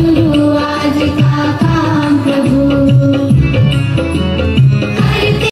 you.